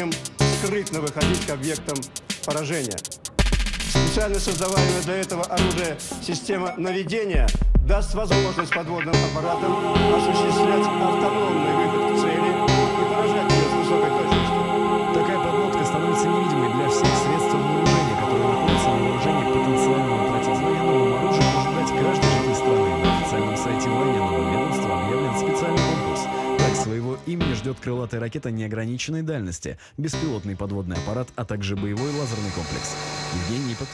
успеем скрытно выходить к объектам поражения. Специально создаваемая для этого оружия система наведения даст возможность подводным аппаратам осуществлять автономный выход к цели и поражать ее с высокой точностью. Такая подводка становится невидимой для всех средств вооружения, которые находятся на вооружении потенциального противовоенному оружию, может дать каждый житель страны. На официальном сайте военного ведомства объявлен специальный конкурс. Так своего имени ждет крылатая ракета неограниченной дальности, беспилотный подводный аппарат, а также боевой лазерный комплекс. Евгений Нипот,